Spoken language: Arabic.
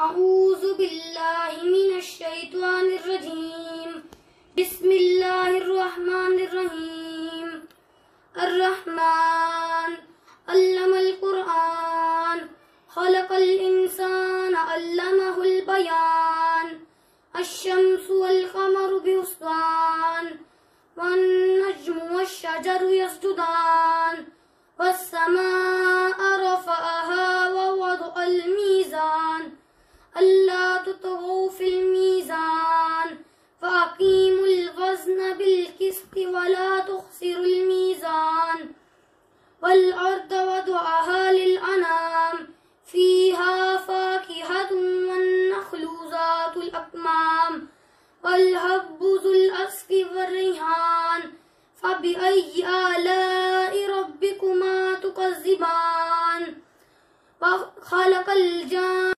أعوذ بالله من الشيطان الرجيم. بسم الله الرحمن الرحيم. الرحمن علم القرآن. خلق الإنسان علمه البيان. الشمس والقمر بحسبان والنجم والشجر يسجدان. والسماء تطغوا في الميزان. فأقيموا الوزن بالقسط ولا تخسروا الميزان. والأرض وضعها للأنام. فيها فاكهة والنخل ذات الأكمام. والهب ذو الأسف والريحان. فبأي آلاء ربكما تكذبان. وخلق الجان